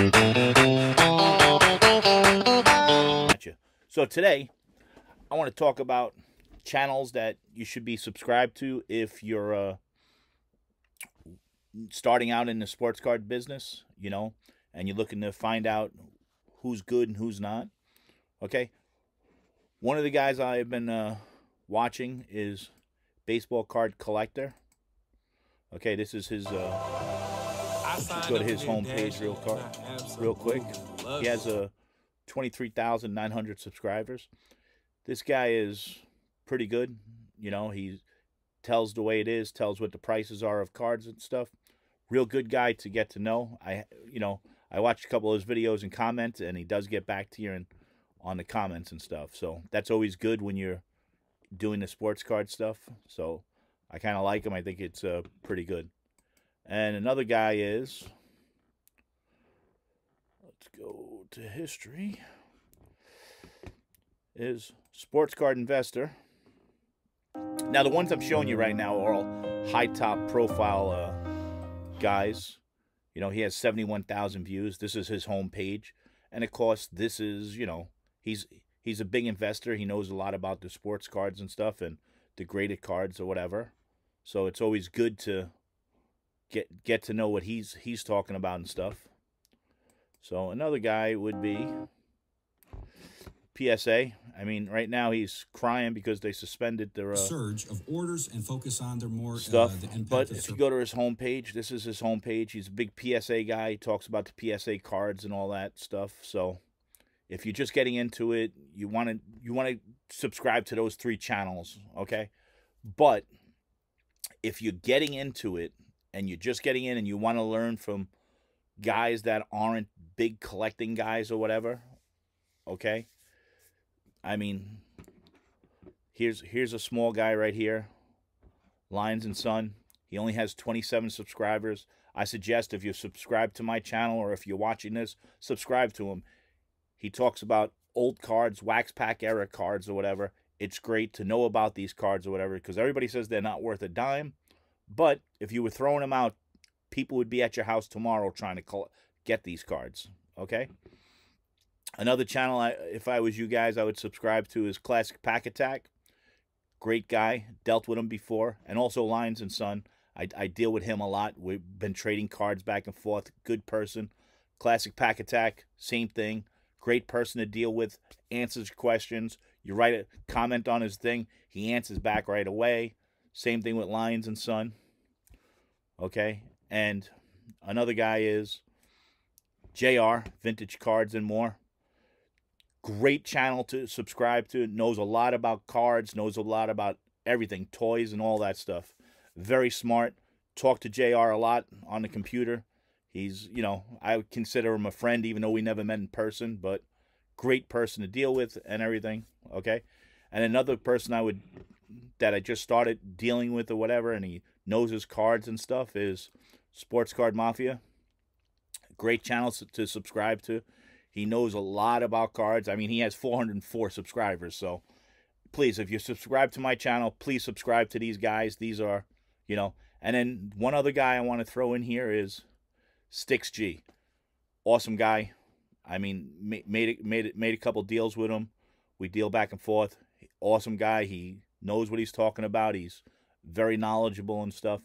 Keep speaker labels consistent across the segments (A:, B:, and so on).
A: Gotcha. So today, I want to talk about channels that you should be subscribed to if you're uh, starting out in the sports card business, you know, and you're looking to find out who's good and who's not. Okay. One of the guys I've been uh, watching is Baseball Card Collector. Okay, this is his. Uh, go to his homepage real car, real quick. He has a uh, 23,900 subscribers. This guy is pretty good. You know, he tells the way it is, tells what the prices are of cards and stuff. Real good guy to get to know. I, you know, I watched a couple of his videos and comment, and he does get back to you and on the comments and stuff. So that's always good when you're doing the sports card stuff. So I kind of like him. I think it's uh, pretty good. And another guy is, let's go to history, is Sports Card Investor. Now, the ones I'm showing you right now are all high top profile uh, guys. You know, he has 71,000 views. This is his homepage. And of course, this is, you know, he's he's a big investor. He knows a lot about the sports cards and stuff and the graded cards or whatever. So it's always good to get get to know what he's he's talking about and stuff. So another guy would be PSA. I mean, right now he's crying because they suspended their uh,
B: surge of orders and focus on their more
A: stuff.
B: Uh, the
A: but if you go to his homepage, this is his homepage. He's a big PSA guy. He talks about the PSA cards and all that stuff. So if you're just getting into it, you want to you want to subscribe to those three channels, okay? But if you're getting into it and you're just getting in and you want to learn from guys that aren't big collecting guys or whatever, okay? I mean, here's here's a small guy right here, Lions and Son. He only has 27 subscribers. I suggest if you subscribe to my channel or if you're watching this, subscribe to him. He talks about old cards, wax pack era cards or whatever. It's great to know about these cards or whatever because everybody says they're not worth a dime. But if you were throwing them out, people would be at your house tomorrow trying to get these cards. Okay? Another channel, I, if I was you guys, I would subscribe to is Classic Pack Attack. Great guy. Dealt with him before. And also Lions and Son. I, I deal with him a lot. We've been trading cards back and forth. Good person. Classic Pack Attack, same thing. Great person to deal with. Answers questions. You write a comment on his thing, he answers back right away. Same thing with Lions and Son. Okay, and another guy is JR Vintage Cards and More. Great channel to subscribe to. Knows a lot about cards. Knows a lot about everything, toys and all that stuff. Very smart. Talk to JR a lot on the computer. He's, you know, I would consider him a friend, even though we never met in person, but great person to deal with and everything. Okay. And another person I would, that I just started dealing with or whatever, and he knows his cards and stuff is Sports Card Mafia. Great channel to subscribe to. He knows a lot about cards. I mean, he has 404 subscribers. So please, if you subscribe to my channel, please subscribe to these guys. These are, you know, and then one other guy I want to throw in here is Sticks G, awesome guy. I mean, made it, made it, made a couple deals with him. We deal back and forth. Awesome guy. He knows what he's talking about. He's very knowledgeable and stuff.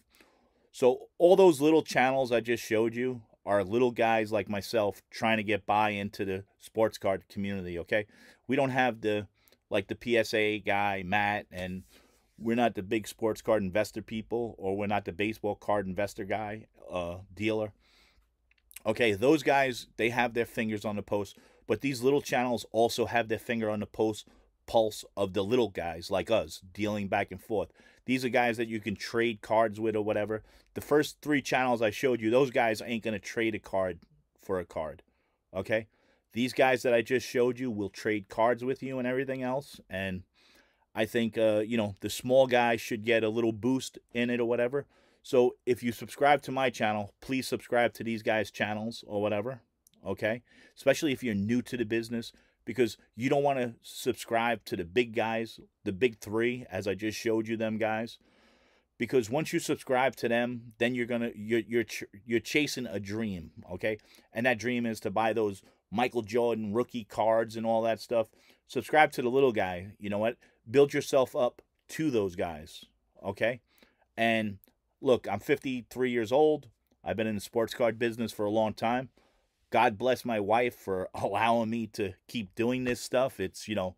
A: So all those little channels I just showed you are little guys like myself trying to get by into the sports card community. Okay, we don't have the like the PSA guy Matt, and we're not the big sports card investor people, or we're not the baseball card investor guy uh, dealer. Okay, those guys, they have their fingers on the post, but these little channels also have their finger on the post pulse of the little guys like us dealing back and forth. These are guys that you can trade cards with or whatever. The first three channels I showed you, those guys ain't going to trade a card for a card. Okay? These guys that I just showed you will trade cards with you and everything else. And I think, uh, you know, the small guy should get a little boost in it or whatever. So if you subscribe to my channel, please subscribe to these guys' channels or whatever. Okay? Especially if you're new to the business because you don't want to subscribe to the big guys, the big three, as I just showed you them guys. because once you subscribe to them, then you're gonna you're you're ch- you're chasing a dream, okay? And that dream is to buy those Michael Jordan rookie cards and all that stuff. Subscribe to the little guy. You know what? Build yourself up to those guys, okay? And look, I'm 53 years old. I've been in the sports card business for a long time. God bless my wife for allowing me to keep doing this stuff. It's, you know,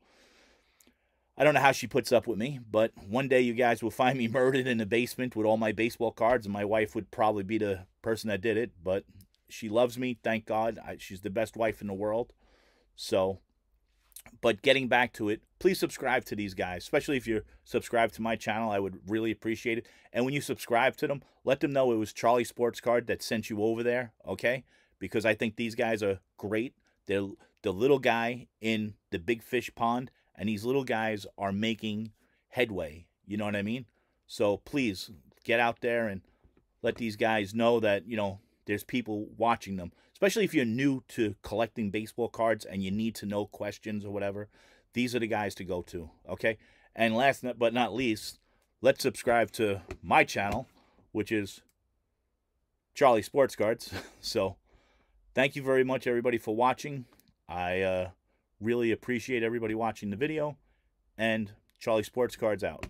A: I don't know how she puts up with me, but one day you guys will find me murdered in the basement with all my baseball cards, and my wife would probably be the person that did it. But she loves me, thank God. I, she's the best wife in the world. So, but getting back to it, please subscribe to these guys, especially if you're subscribed to my channel. I would really appreciate it. And when you subscribe to them, let them know it was Charlie Sports Card that sent you over there, okay? Because I think these guys are great. They're the little guy in the big fish pond and these little guys are making headway. You know what I mean? So please get out there and let these guys know that, you know, there's people watching them. Especially if you're new to collecting baseball cards and you need to know questions or whatever. These are the guys to go to, okay? And last but not least, let's subscribe to my channel, which is Charlie Sports Cards. so, Thank you very much, everybody, for watching. I uh, really appreciate everybody watching the video. And Charlie Sports Cards out.